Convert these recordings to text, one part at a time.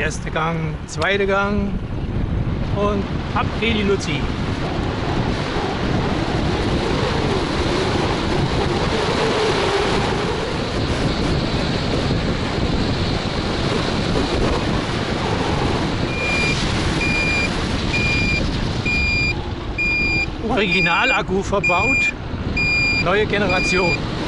Erster Gang, zweiter Gang und ab geht die Luzi. Original-Akku verbaut, neue Generation.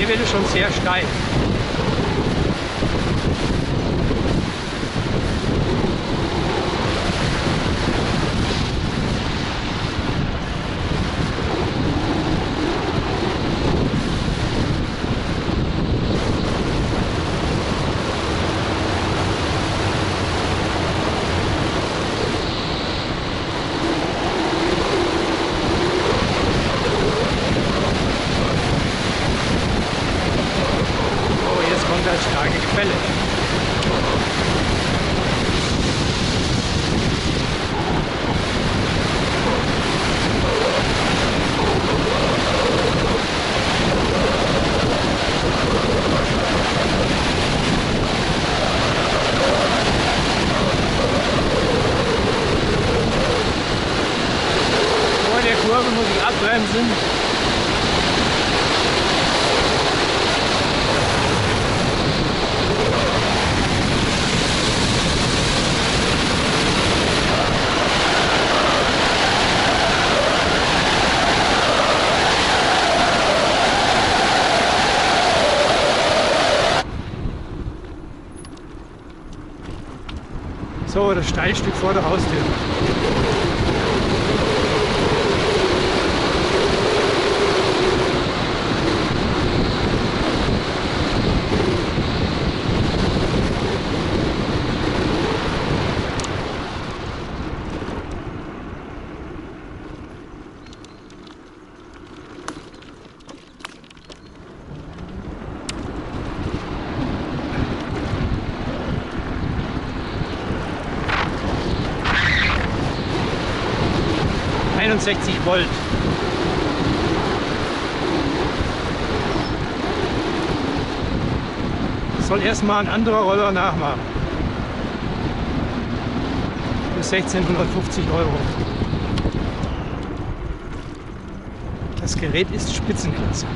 Hier wird es schon sehr steil. Starke Gefälle. Vor der Kurve muss ich abbremsen. So, das Steilstück vor der Haustür. Einundsechzig Volt. Soll erstmal ein anderer Roller nachmachen. Für 1650 Euro. Das Gerät ist Spitzenklasse.